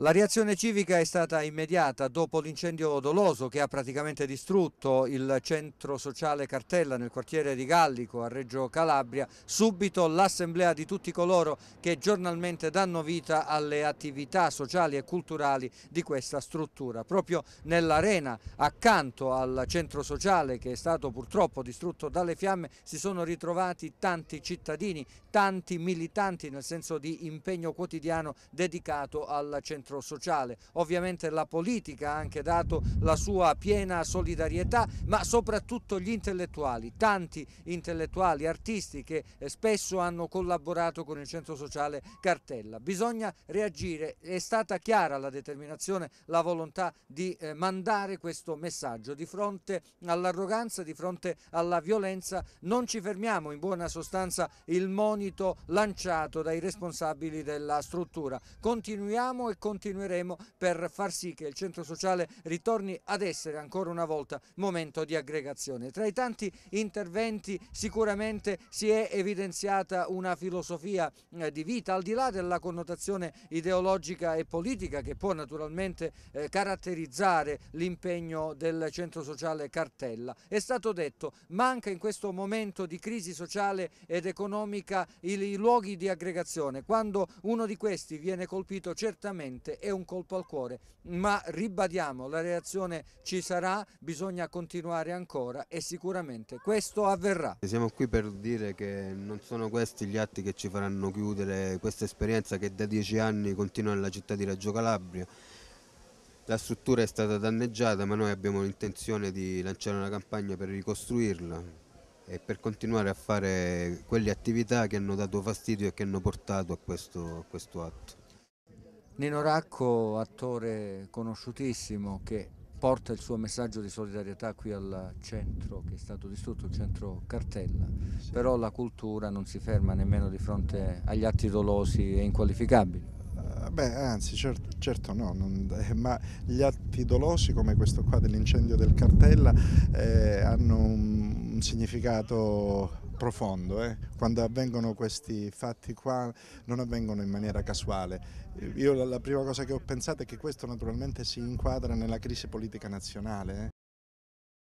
La reazione civica è stata immediata dopo l'incendio doloso che ha praticamente distrutto il centro sociale Cartella nel quartiere di Gallico a Reggio Calabria. Subito l'assemblea di tutti coloro che giornalmente danno vita alle attività sociali e culturali di questa struttura. Proprio nell'arena accanto al centro sociale che è stato purtroppo distrutto dalle fiamme si sono ritrovati tanti cittadini, tanti militanti nel senso di impegno quotidiano dedicato al centro centro sociale. Ovviamente la politica ha anche dato la sua piena solidarietà, ma soprattutto gli intellettuali, tanti intellettuali, artisti che eh, spesso hanno collaborato con il centro sociale Cartella. Bisogna reagire, è stata chiara la determinazione, la volontà di eh, mandare questo messaggio di fronte all'arroganza, di fronte alla violenza. Non ci fermiamo, in buona sostanza il monito lanciato dai responsabili della struttura. Continuiamo e continuiamo continueremo per far sì che il centro sociale ritorni ad essere ancora una volta momento di aggregazione. Tra i tanti interventi sicuramente si è evidenziata una filosofia eh, di vita al di là della connotazione ideologica e politica che può naturalmente eh, caratterizzare l'impegno del centro sociale Cartella. È stato detto manca in questo momento di crisi sociale ed economica i, i luoghi di aggregazione. Quando uno di questi viene colpito certamente sicuramente è un colpo al cuore, ma ribadiamo, la reazione ci sarà, bisogna continuare ancora e sicuramente questo avverrà. Siamo qui per dire che non sono questi gli atti che ci faranno chiudere questa esperienza che da dieci anni continua nella città di Reggio Calabria. La struttura è stata danneggiata ma noi abbiamo l'intenzione di lanciare una campagna per ricostruirla e per continuare a fare quelle attività che hanno dato fastidio e che hanno portato a questo, a questo atto. Nino Racco, attore conosciutissimo che porta il suo messaggio di solidarietà qui al centro che è stato distrutto, il centro Cartella, sì. però la cultura non si ferma nemmeno di fronte agli atti dolosi e inqualificabili. Uh, beh, anzi, certo, certo no, non, eh, ma gli atti dolosi come questo qua dell'incendio del Cartella eh, hanno un, un significato profondo. Eh? Quando avvengono questi fatti qua non avvengono in maniera casuale. Io la, prima cosa che ho pensato è che questo naturalmente si inquadra nella crisi politica nazionale. Eh?